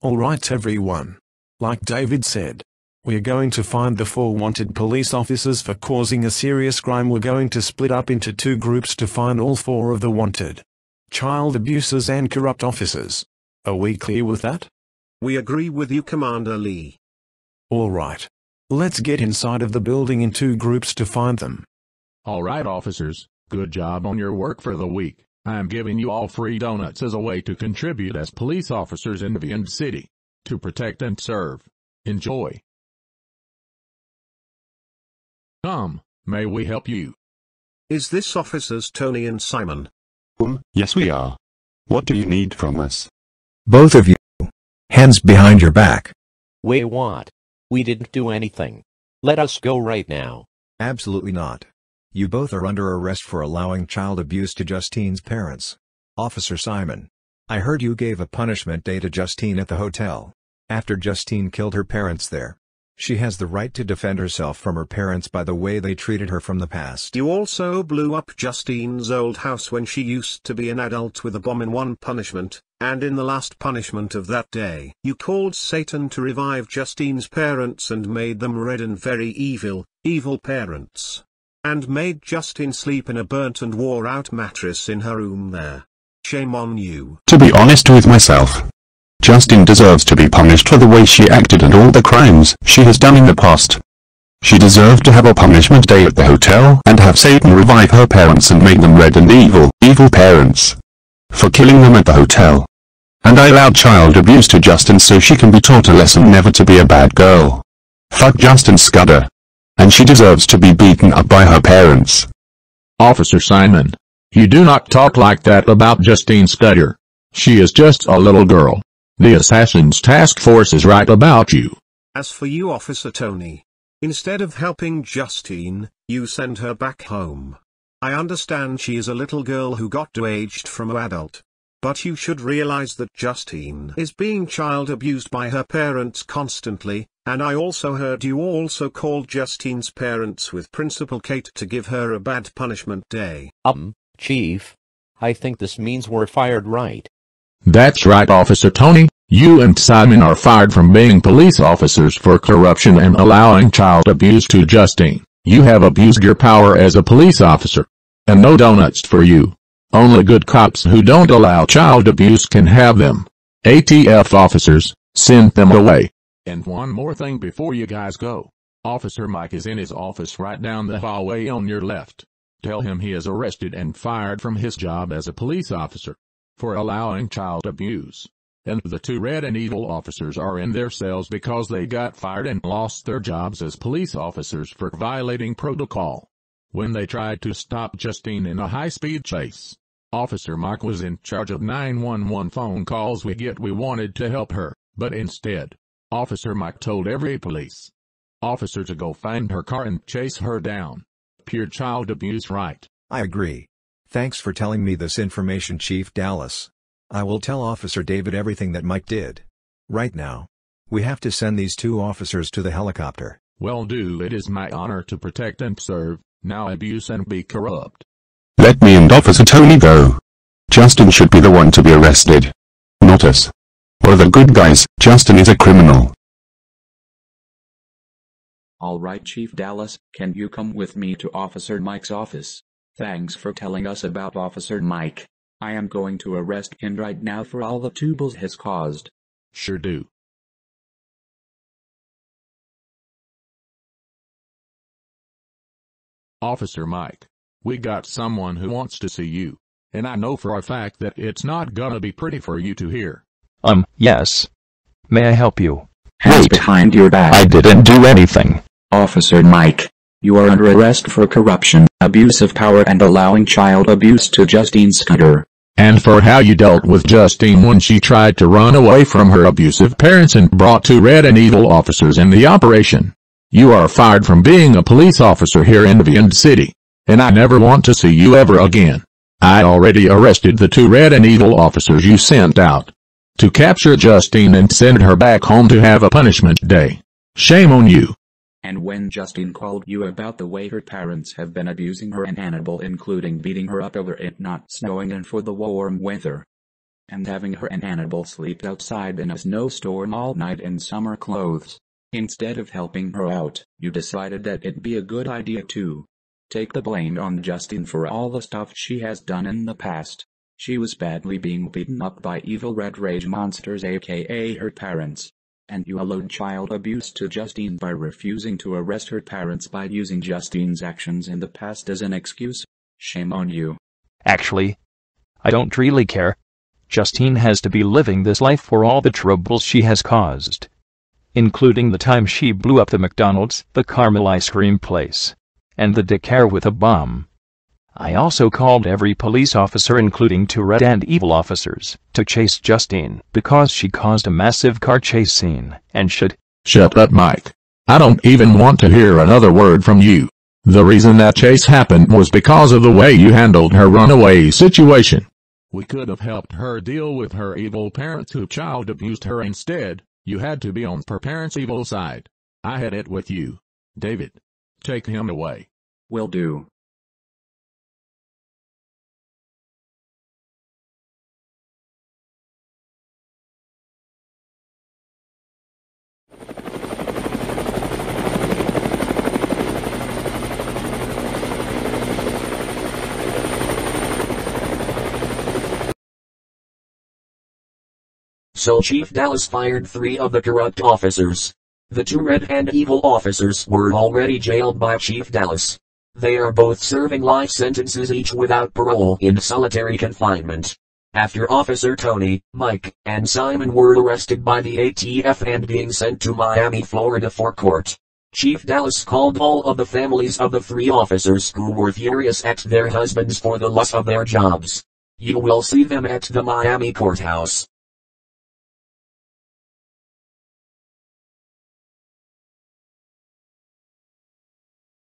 Alright everyone. Like David said. We're going to find the four wanted police officers for causing a serious crime. We're going to split up into two groups to find all four of the wanted child abusers and corrupt officers. Are we clear with that? We agree with you Commander Lee. Alright. Let's get inside of the building in two groups to find them. Alright officers, good job on your work for the week. I am giving you all free donuts as a way to contribute as police officers in the End City. To protect and serve. Enjoy. Come, may we help you? Is this officers Tony and Simon? Um, yes we are. What do you need from us? Both of you. Hands behind your back. Wait what? We didn't do anything. Let us go right now. Absolutely not. You both are under arrest for allowing child abuse to Justine's parents. Officer Simon. I heard you gave a punishment day to Justine at the hotel. After Justine killed her parents there. She has the right to defend herself from her parents by the way they treated her from the past. You also blew up Justine's old house when she used to be an adult with a bomb in one punishment, and in the last punishment of that day. You called Satan to revive Justine's parents and made them red and very evil, evil parents. And made Justin sleep in a burnt and wore out mattress in her room there. Shame on you. To be honest with myself, Justin deserves to be punished for the way she acted and all the crimes she has done in the past. She deserved to have a punishment day at the hotel and have Satan revive her parents and make them red and evil, evil parents. For killing them at the hotel. And I allowed child abuse to Justin so she can be taught a lesson never to be a bad girl. Fuck Justin Scudder. And she deserves to be beaten up by her parents. Officer Simon. You do not talk like that about Justine Scudder. She is just a little girl. The Assassin's Task Force is right about you. As for you Officer Tony, instead of helping Justine, you send her back home. I understand she is a little girl who got aged from an adult. But you should realize that Justine is being child abused by her parents constantly, and I also heard you also called Justine's parents with Principal Kate to give her a bad punishment day. Um, Chief. I think this means we're fired right. That's right Officer Tony, you and Simon are fired from being police officers for corruption and allowing child abuse to Justine. You have abused your power as a police officer. And no donuts for you. Only good cops who don't allow child abuse can have them. ATF officers, send them away. And one more thing before you guys go. Officer Mike is in his office right down the hallway on your left. Tell him he is arrested and fired from his job as a police officer for allowing child abuse. And the two red and evil officers are in their cells because they got fired and lost their jobs as police officers for violating protocol. When they tried to stop Justine in a high-speed chase, Officer Mike was in charge of 911 phone calls we get we wanted to help her, but instead, Officer Mike told every police officer to go find her car and chase her down. Pure child abuse right. I agree. Thanks for telling me this information Chief Dallas. I will tell Officer David everything that Mike did. Right now. We have to send these two officers to the helicopter. Well do it is my honor to protect and serve, now abuse and be corrupt. Let me and Officer Tony go. Justin should be the one to be arrested. Not us. We're the good guys, Justin is a criminal. Alright Chief Dallas, can you come with me to Officer Mike's office? Thanks for telling us about Officer Mike. I am going to arrest him right now for all the troubles has caused. Sure do. Officer Mike, we got someone who wants to see you, and I know for a fact that it's not gonna be pretty for you to hear. Um, yes. May I help you? Hands Wait. behind your back. I didn't do anything. Officer Mike, you are under arrest for corruption, abuse of power and allowing child abuse to Justine Scudder. And for how you dealt with Justine when she tried to run away from her abusive parents and brought two red and evil officers in the operation. You are fired from being a police officer here in End City. And I never want to see you ever again. I already arrested the two red and evil officers you sent out. To capture Justine and send her back home to have a punishment day. Shame on you. And when Justine called you about the way her parents have been abusing her and Annabelle including beating her up over it not snowing and for the warm weather. and having her and Annabelle sleep outside in a snowstorm all night in summer clothes. Instead of helping her out, you decided that it'd be a good idea to take the blame on Justine for all the stuff she has done in the past. She was badly being beaten up by evil red rage monsters aka her parents. And you allowed child abuse to Justine by refusing to arrest her parents by using Justine's actions in the past as an excuse. Shame on you. Actually, I don't really care. Justine has to be living this life for all the troubles she has caused. Including the time she blew up the McDonald's, the caramel ice cream place, and the daycare with a bomb. I also called every police officer including two red and evil officers to chase Justine because she caused a massive car chase scene and should Shut up Mike. I don't even want to hear another word from you. The reason that chase happened was because of the way you handled her runaway situation. We could have helped her deal with her evil parents who child abused her instead. You had to be on her parents' evil side. I had it with you. David. Take him away. Will do. So Chief Dallas fired three of the corrupt officers. The two red and evil officers were already jailed by Chief Dallas. They are both serving life sentences each without parole in solitary confinement. After Officer Tony, Mike, and Simon were arrested by the ATF and being sent to Miami, Florida for court. Chief Dallas called all of the families of the three officers who were furious at their husbands for the loss of their jobs. You will see them at the Miami courthouse.